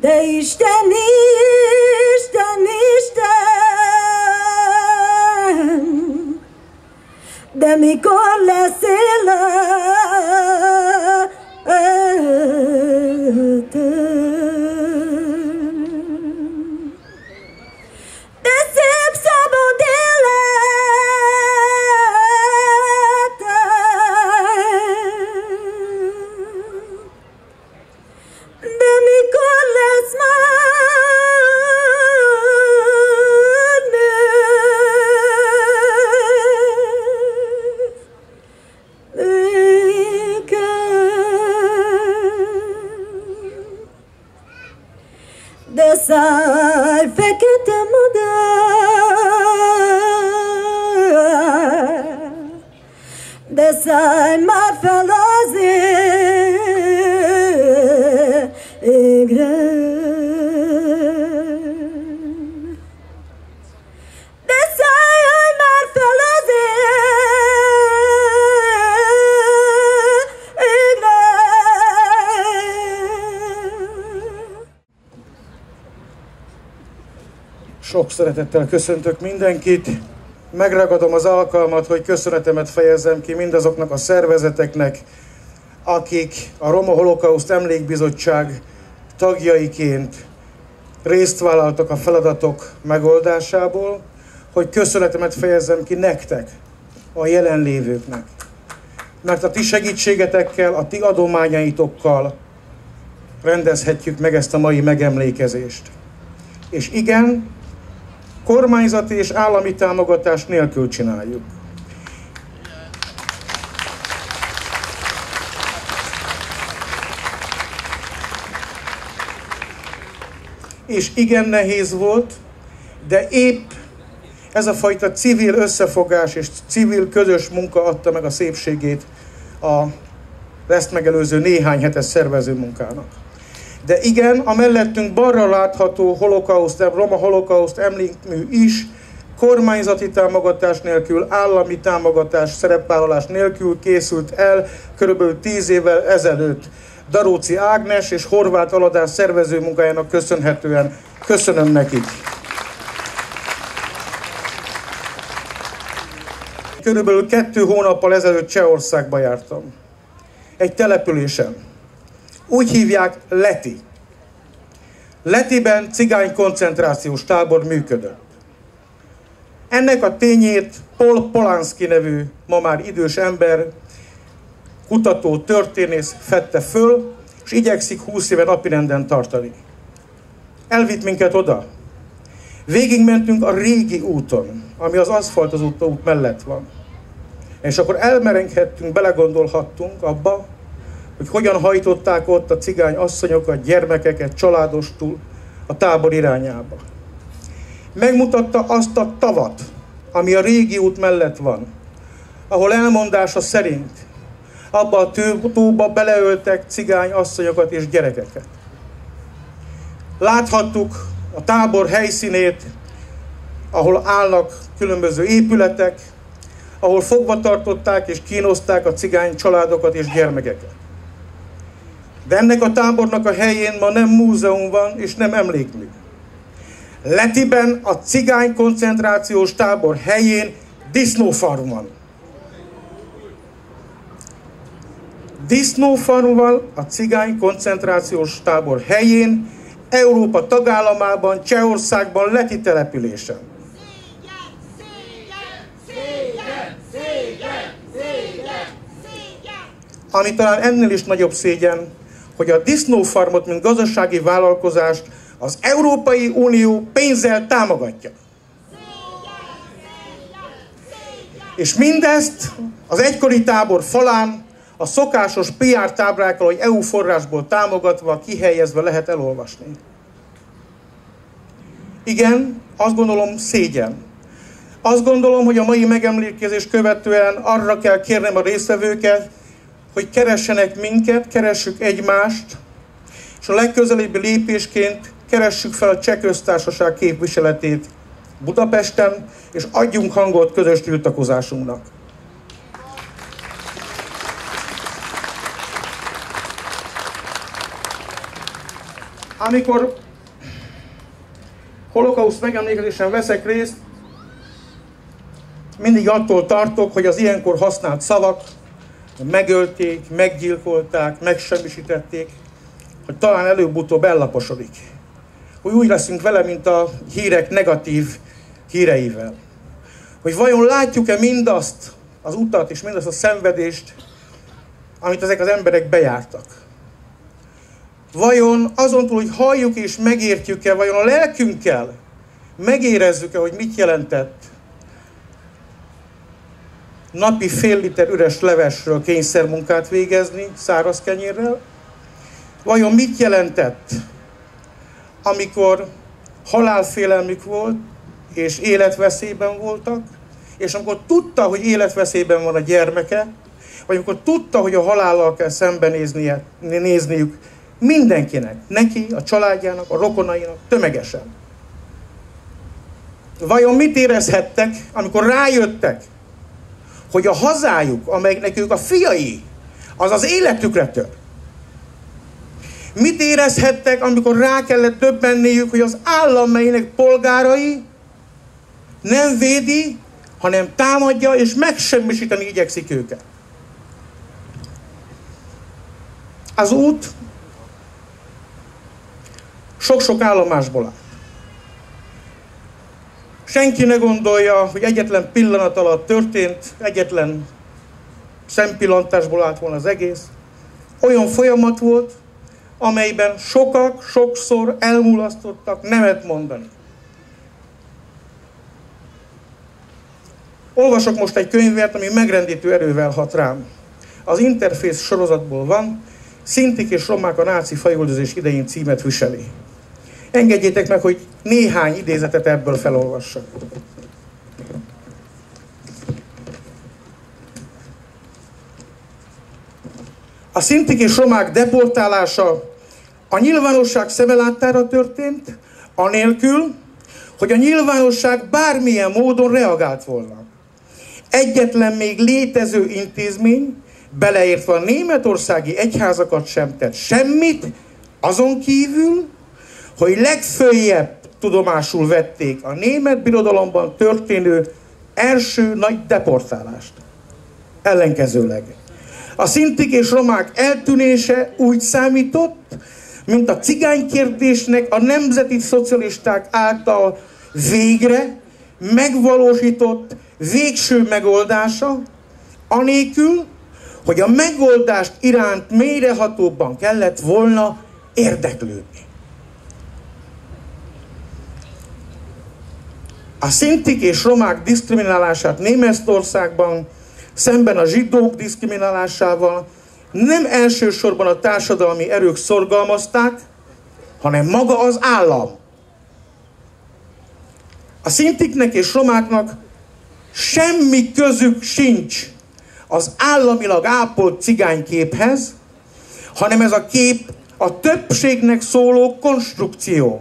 de Isten, Isten, Isten, de mikor leszél de de szállj már fel az égre. De szállj már fel az égre. Sok szeretettel köszöntök mindenkit. Megragadom az alkalmat, hogy köszönetemet fejezzem ki mindazoknak a szervezeteknek, akik a Roma Holokauszt Emlékbizottság tagjaiként részt vállaltak a feladatok megoldásából, hogy köszönetemet fejezzem ki nektek, a jelenlévőknek. Mert a ti segítségetekkel, a ti adományaitokkal rendezhetjük meg ezt a mai megemlékezést. És igen, kormányzati és állami támogatás nélkül csináljuk. És igen nehéz volt, de épp ez a fajta civil összefogás és civil közös munka adta meg a szépségét a ezt megelőző néhány hetes szervező munkának. De igen, a mellettünk balra látható holokauszt, roma holokauszt emlékmű is kormányzati támogatás nélkül, állami támogatás, szerepvállalás nélkül készült el körülbelül 10 évvel ezelőtt. Daróci Ágnes és Horváth Aladás szervező munkájának köszönhetően. Köszönöm nekik! Körülbelül kettő hónappal ezelőtt Csehországba jártam. Egy településen. Úgy hívják Leti. Letiben cigány koncentrációs tábor működött. Ennek a tényét Paul Polanski nevű, ma már idős ember, kutató, történész fette föl, és igyekszik 20 éve napirenden tartani. Elvitt minket oda. Végigmentünk a régi úton, ami az aszfalt az út, mellett van. És akkor elmerenghettünk, belegondolhattunk abba, hogy hogyan hajtották ott a cigány asszonyokat, gyermekeket, családostul a tábor irányába. Megmutatta azt a tavat, ami a régi út mellett van, ahol elmondása szerint abba a tóba beleöltek cigány asszonyokat és gyerekeket. Láthattuk a tábor helyszínét, ahol állnak különböző épületek, ahol fogva tartották és kínozták a cigány családokat és gyermekeket. De ennek a tábornak a helyén ma nem múzeum van, és nem emlékmű. Letiben a cigány koncentrációs tábor helyén disznófarm van. Disznófarmval a cigány koncentrációs tábor helyén, Európa tagállamában, Csehországban, Leti településen. Ami talán ennél is nagyobb szégyen, hogy a disznófarmot, mint gazdasági vállalkozást az Európai Unió pénzzel támogatja. És mindezt az egykori tábor falán a szokásos PR táblákkal, hogy EU forrásból támogatva, kihelyezve lehet elolvasni. Igen, azt gondolom szégyen. Azt gondolom, hogy a mai megemlékezés követően arra kell kérnem a résztvevőket, hogy keressenek minket, keressük egymást, és a legközelebbi lépésként keressük fel a Cseh Köztársaság képviseletét Budapesten, és adjunk hangot közös tiltakozásunknak. amikor holokauszt megemlékezésen veszek részt, mindig attól tartok, hogy az ilyenkor használt szavak megölték, meggyilkolták, megsemmisítették, hogy talán előbb-utóbb ellaposodik. Hogy úgy leszünk vele, mint a hírek negatív híreivel. Hogy vajon látjuk-e mindazt, az utat és mindazt a szenvedést, amit ezek az emberek bejártak. Vajon azon túl, hogy halljuk és megértjük-e, vajon a lelkünkkel megérezzük-e, hogy mit jelentett napi fél liter üres levesről kényszermunkát végezni száraz kenyérrel? Vajon mit jelentett, amikor halálfélelmük volt, és életveszélyben voltak, és amikor tudta, hogy életveszélyben van a gyermeke, vagy amikor tudta, hogy a halállal kell szembenéznie, nézniük mindenkinek, neki, a családjának, a rokonainak, tömegesen. Vajon mit érezhettek, amikor rájöttek, hogy a hazájuk, amelynek ők a fiai, az az életükre tör. Mit érezhettek, amikor rá kellett döbbenniük, hogy az állam, melynek polgárai nem védi, hanem támadja és megsemmisíteni igyekszik őket. Az út sok-sok állomásból áll. Senki ne gondolja, hogy egyetlen pillanat alatt történt, egyetlen szempillantásból állt volna az egész. Olyan folyamat volt, amelyben sokak sokszor elmulasztottak nemet mondani. Olvasok most egy könyvet, ami megrendítő erővel hat rám. Az Interface sorozatból van, Szintik és romák a náci fajoldozás idején címet viseli. Engedjétek meg, hogy néhány idézetet ebből felolvassak. A szintik és romák deportálása a nyilvánosság szemelátára történt, anélkül, hogy a nyilvánosság bármilyen módon reagált volna. Egyetlen még létező intézmény, beleértve a németországi egyházakat sem tett semmit, azon kívül, hogy legfőjebb tudomásul vették a német birodalomban történő első nagy deportálást. Ellenkezőleg. A szintik és romák eltűnése úgy számított, mint a cigánykérdésnek a nemzeti szocialisták által végre megvalósított végső megoldása, anélkül, hogy a megoldást iránt mélyrehatóbban kellett volna érdeklődni. A szintik és romák diszkriminálását Németországban szemben a zsidók diszkriminálásával nem elsősorban a társadalmi erők szorgalmazták, hanem maga az állam. A szintiknek és romáknak semmi közük sincs az államilag ápolt cigányképhez, hanem ez a kép a többségnek szóló konstrukció.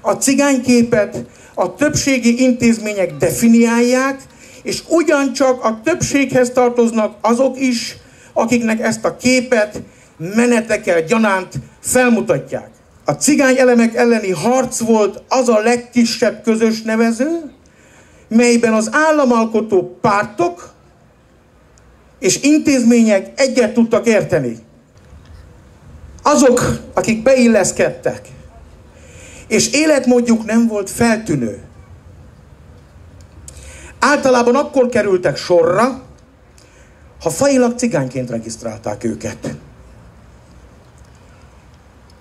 A cigányképet a többségi intézmények definiálják, és ugyancsak a többséghez tartoznak azok is, akiknek ezt a képet menetekkel gyanánt felmutatják. A cigány elemek elleni harc volt az a legkisebb közös nevező, melyben az államalkotó pártok és intézmények egyet tudtak érteni. Azok, akik beilleszkedtek, és életmódjuk nem volt feltűnő. Általában akkor kerültek sorra, ha failag cigányként regisztrálták őket.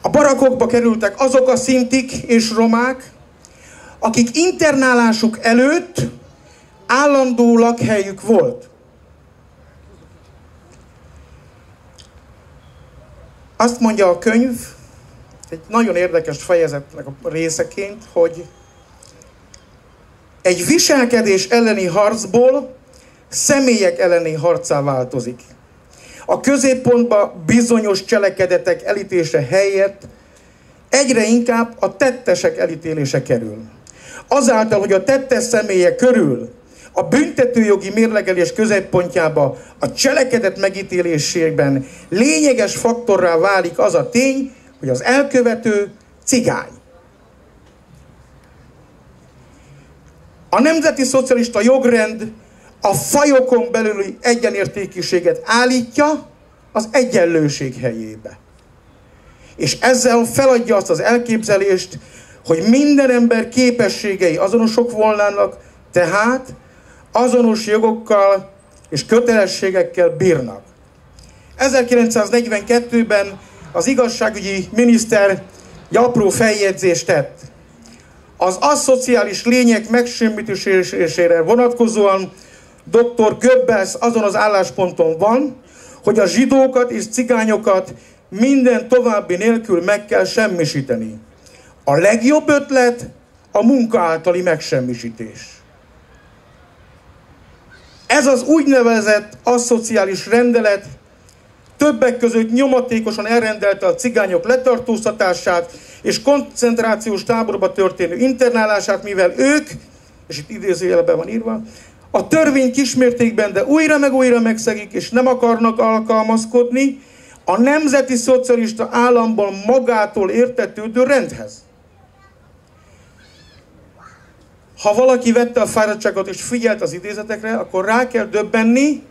A barakokba kerültek azok a szintik és romák, akik internálásuk előtt állandó lakhelyük volt. Azt mondja a könyv, egy nagyon érdekes fejezetnek a részeként, hogy egy viselkedés elleni harcból személyek elleni harcá változik. A középpontba bizonyos cselekedetek elítése helyett egyre inkább a tettesek elítélése kerül. Azáltal, hogy a tettes személye körül a büntetőjogi mérlegelés középpontjába a cselekedet megítélésében lényeges faktorrá válik az a tény, hogy az elkövető cigány. A nemzeti szocialista jogrend a fajokon belüli egyenértékiséget állítja az egyenlőség helyébe. És ezzel feladja azt az elképzelést, hogy minden ember képességei azonosok volnának, tehát azonos jogokkal és kötelességekkel bírnak. 1942-ben az igazságügyi miniszter egy apró feljegyzést tett. Az aszociális lények megsemmitésére vonatkozóan dr. Goebbels azon az állásponton van, hogy a zsidókat és cigányokat minden további nélkül meg kell semmisíteni. A legjobb ötlet a munka általi megsemmisítés. Ez az úgynevezett aszociális rendelet többek között nyomatékosan elrendelte a cigányok letartóztatását és koncentrációs táborba történő internálását, mivel ők, és itt idézőjelben van írva, a törvény kismértékben, de újra meg újra megszegik, és nem akarnak alkalmazkodni a nemzeti szocialista államban magától értetődő rendhez. Ha valaki vette a fáradtságot és figyelt az idézetekre, akkor rá kell döbbenni,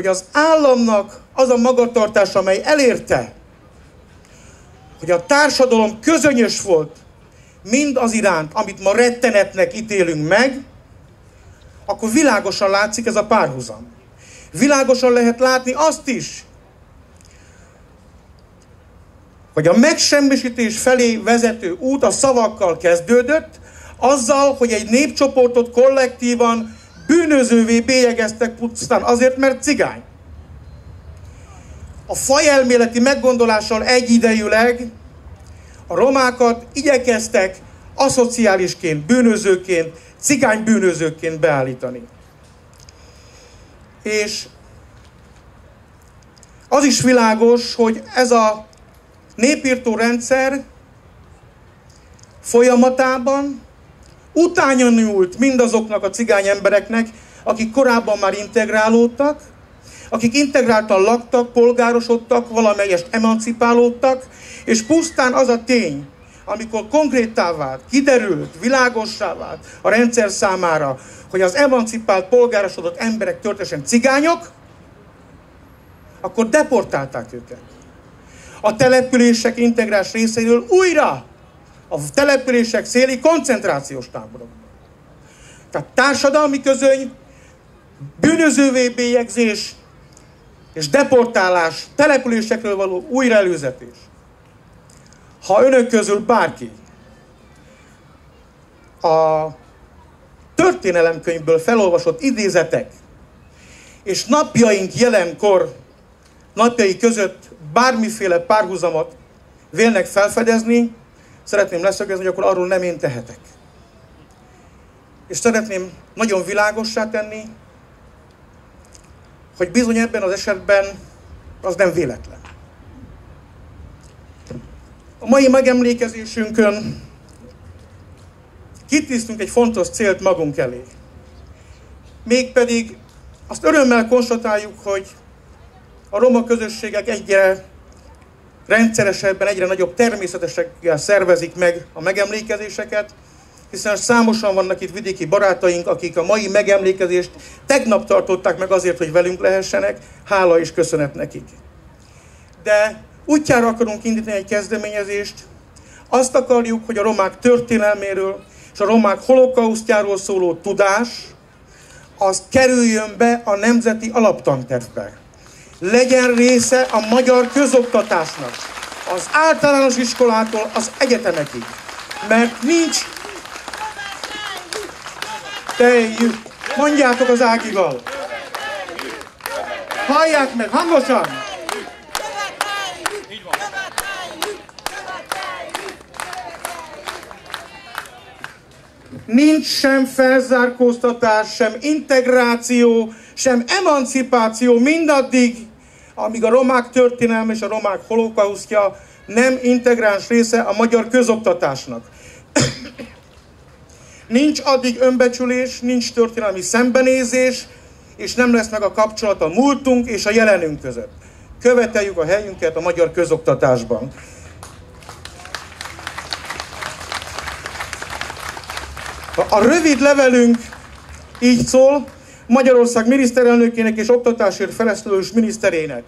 hogy az államnak az a magatartás, amely elérte, hogy a társadalom közönyös volt mind az iránt, amit ma rettenetnek ítélünk meg, akkor világosan látszik ez a párhuzam. Világosan lehet látni azt is, hogy a megsemmisítés felé vezető út a szavakkal kezdődött, azzal, hogy egy népcsoportot kollektívan bűnözővé bélyegeztek pusztán azért, mert cigány. A fajelméleti meggondolással egyidejűleg a romákat igyekeztek aszociálisként, bűnözőként, cigány bűnözőként beállítani. És az is világos, hogy ez a népírtó rendszer folyamatában utánya nyúlt mindazoknak a cigány embereknek, akik korábban már integrálódtak, akik integráltan laktak, polgárosodtak, valamelyest emancipálódtak, és pusztán az a tény, amikor konkrétá vált, kiderült, világossá vált a rendszer számára, hogy az emancipált, polgárosodott emberek történetesen cigányok, akkor deportálták őket. A települések integrás részéről újra a települések széli koncentrációs táborok. Tehát társadalmi közöny, bűnözővé bélyegzés és deportálás, településekről való újraelőzetés. Ha önök közül bárki a történelemkönyvből felolvasott idézetek és napjaink jelenkor napjai között bármiféle párhuzamot vélnek felfedezni, szeretném leszögezni, hogy akkor arról nem én tehetek. És szeretném nagyon világossá tenni, hogy bizony ebben az esetben az nem véletlen. A mai megemlékezésünkön kitisztünk egy fontos célt magunk elé. Mégpedig azt örömmel konstatáljuk, hogy a roma közösségek egyre rendszeresebben, egyre nagyobb természetességgel szervezik meg a megemlékezéseket, hiszen számosan vannak itt vidéki barátaink, akik a mai megemlékezést tegnap tartották meg azért, hogy velünk lehessenek, hála és köszönet nekik. De útjára akarunk indítani egy kezdeményezést, azt akarjuk, hogy a romák történelméről és a romák holokausztjáról szóló tudás, az kerüljön be a nemzeti alaptantervbe legyen része a magyar közoktatásnak. Az általános iskolától az egyetemekig. Mert nincs... Teljük. Mondjátok az Ágival. Hallják meg, hangosan! Nincs sem felzárkóztatás, sem integráció, sem emancipáció mindaddig, amíg a romák történelme és a romák holokausztja nem integráns része a magyar közoktatásnak. nincs addig önbecsülés, nincs történelmi szembenézés, és nem lesz meg a kapcsolat a múltunk és a jelenünk között. Követeljük a helyünket a magyar közoktatásban. A rövid levelünk így szól, Magyarország miniszterelnökének és oktatásért felesztős miniszterének.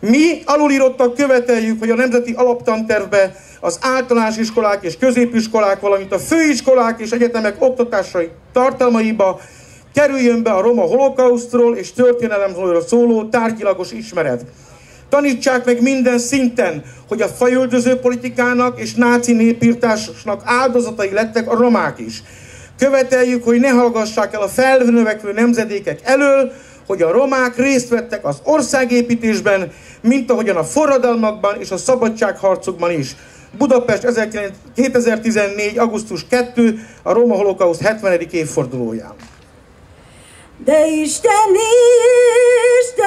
Mi alulírottak követeljük, hogy a Nemzeti Alaptantervbe az általános iskolák és középiskolák, valamint a főiskolák és egyetemek oktatásai tartalmaiba kerüljön be a roma holokausztról és történelemről szóló tárgyilagos ismeret. Tanítsák meg minden szinten, hogy a fajöldöző politikának és náci népírtásnak áldozatai lettek a romák is. Követeljük, hogy ne hallgassák el a felnövekvő nemzedékek elől, hogy a romák részt vettek az országépítésben, mint ahogyan a forradalmakban és a szabadságharcokban is. Budapest 2014. augusztus 2. a Roma Holokauszt 70. évfordulóján. De Isten, Isten,